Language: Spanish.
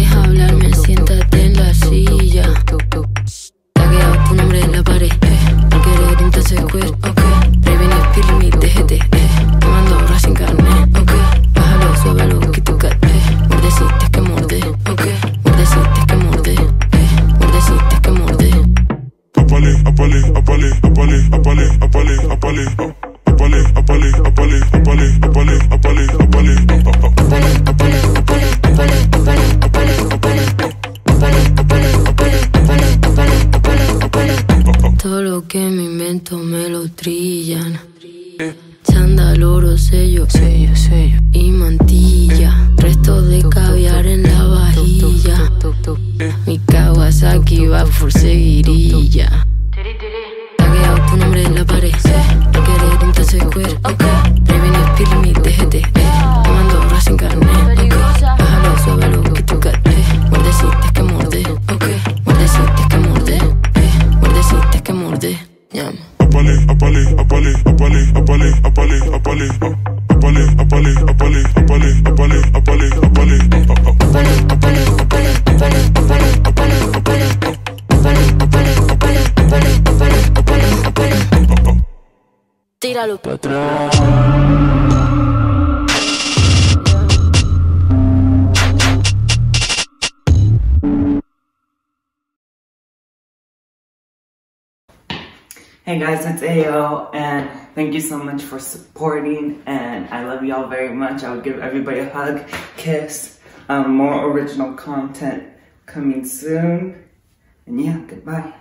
Quieres hablarme, siéntate en la silla. Tagueado tu nombre en la pared. No querer entonces queer, ok. Prevenir, pirmi, déjete, eh. Tomando horas sin carne, ok. Bájalo, suévelo, que tu cat, eh. Mordeciste que morde, ok. Mordeciste que morde, eh. Mordeciste que morde. Apale, apale, apale, apale, apale, apale, oh. apale, apale, apale, apale, apale, Todo lo que me invento me lo trillan. Chándal, oro, sello, Mordeciste que morde, llama. Apale, apale, apale, apale, apale, apale, apale, oh. apale, apale, apale, apale, apale, apale, apale, oh, oh, oh. Tíralo. Hey guys, it's Ayo, and thank you so much for supporting, and I love y'all very much. I would give everybody a hug, kiss, um, more original content coming soon, and yeah, goodbye.